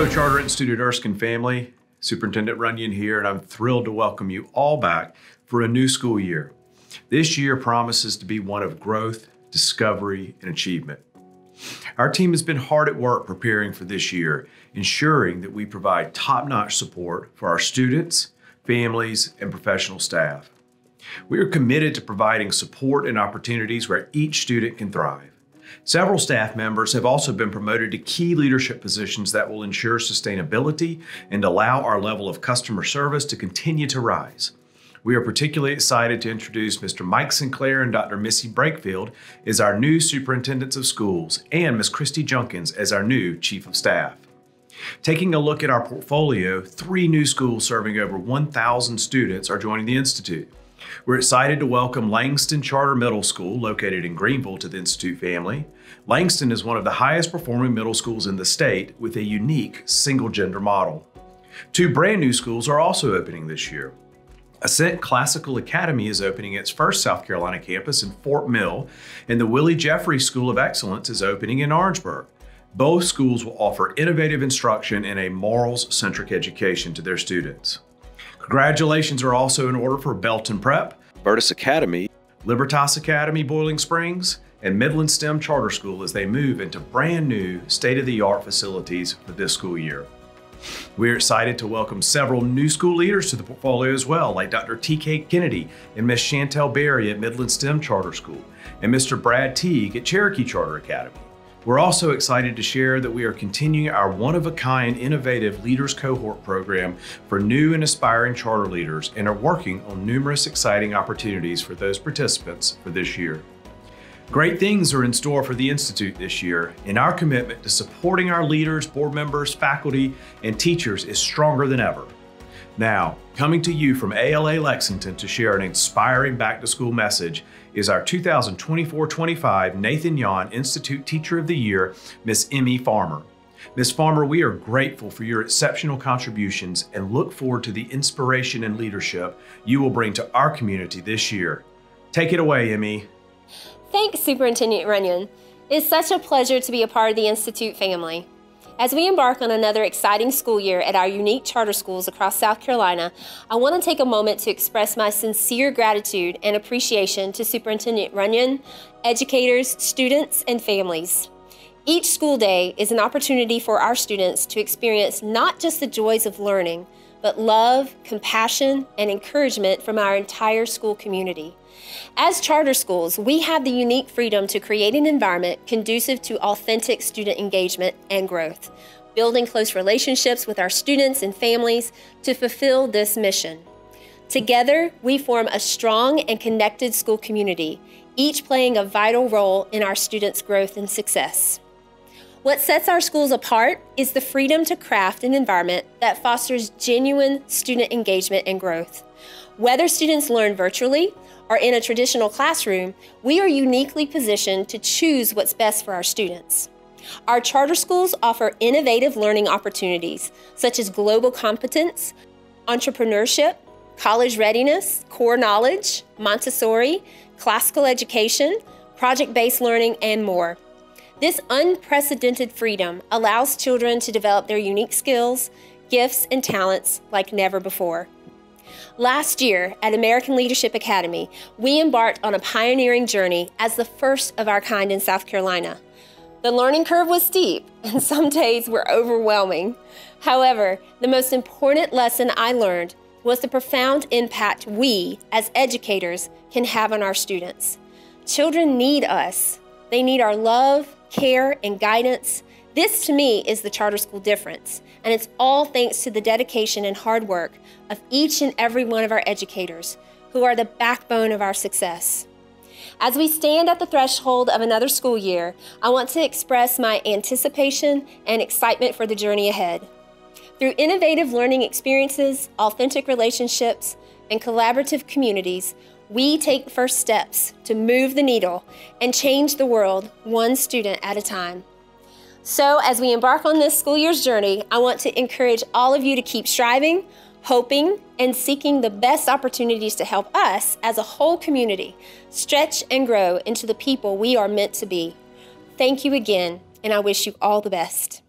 Hello, Charter Institute Erskine family. Superintendent Runyan here, and I'm thrilled to welcome you all back for a new school year. This year promises to be one of growth, discovery, and achievement. Our team has been hard at work preparing for this year, ensuring that we provide top notch support for our students, families, and professional staff. We are committed to providing support and opportunities where each student can thrive. Several staff members have also been promoted to key leadership positions that will ensure sustainability and allow our level of customer service to continue to rise. We are particularly excited to introduce Mr. Mike Sinclair and Dr. Missy Brakefield as our new superintendents of schools and Ms. Christy Junkins as our new chief of staff. Taking a look at our portfolio, three new schools serving over 1,000 students are joining the Institute. We're excited to welcome Langston Charter Middle School, located in Greenville, to the Institute family. Langston is one of the highest performing middle schools in the state with a unique single gender model. Two brand new schools are also opening this year. Ascent Classical Academy is opening its first South Carolina campus in Fort Mill, and the Willie Jeffrey School of Excellence is opening in Orangeburg. Both schools will offer innovative instruction and a morals centric education to their students. Congratulations are also in order for Belton Prep, Virtus Academy, Libertas Academy Boiling Springs, and Midland STEM Charter School as they move into brand new state of the art facilities for this school year. We're excited to welcome several new school leaders to the portfolio as well, like Dr. T.K. Kennedy and Ms. Chantel Berry at Midland STEM Charter School, and Mr. Brad Teague at Cherokee Charter Academy. We're also excited to share that we are continuing our one of a kind innovative Leaders Cohort program for new and aspiring charter leaders and are working on numerous exciting opportunities for those participants for this year. Great things are in store for the Institute this year, and our commitment to supporting our leaders, board members, faculty, and teachers is stronger than ever. Now, coming to you from ALA Lexington to share an inspiring back to school message is our 2024 25 Nathan Yon Institute Teacher of the Year, Miss Emmy Farmer. Ms. Farmer, we are grateful for your exceptional contributions and look forward to the inspiration and leadership you will bring to our community this year. Take it away, Emmy. Thanks, Superintendent Runyan. It's such a pleasure to be a part of the Institute family. As we embark on another exciting school year at our unique charter schools across South Carolina, I want to take a moment to express my sincere gratitude and appreciation to Superintendent Runyan, educators, students, and families. Each school day is an opportunity for our students to experience not just the joys of learning, but love, compassion, and encouragement from our entire school community. As charter schools, we have the unique freedom to create an environment conducive to authentic student engagement and growth, building close relationships with our students and families to fulfill this mission. Together, we form a strong and connected school community, each playing a vital role in our students' growth and success. What sets our schools apart is the freedom to craft an environment that fosters genuine student engagement and growth. Whether students learn virtually or in a traditional classroom, we are uniquely positioned to choose what's best for our students. Our charter schools offer innovative learning opportunities such as global competence, entrepreneurship, college readiness, core knowledge, Montessori, classical education, project based learning, and more. This unprecedented freedom allows children to develop their unique skills, gifts, and talents like never before. Last year at American Leadership Academy, we embarked on a pioneering journey as the first of our kind in South Carolina. The learning curve was steep, and some days were overwhelming. However, the most important lesson I learned was the profound impact we, as educators, can have on our students. Children need us. They need our love, care, and guidance. This to me is the charter school difference, and it's all thanks to the dedication and hard work of each and every one of our educators, who are the backbone of our success. As we stand at the threshold of another school year, I want to express my anticipation and excitement for the journey ahead. Through innovative learning experiences, authentic relationships, and collaborative communities, we take first steps to move the needle and change the world one student at a time. So, as we embark on this school year's journey, I want to encourage all of you to keep striving, hoping, and seeking the best opportunities to help us as a whole community stretch and grow into the people we are meant to be. Thank you again, and I wish you all the best.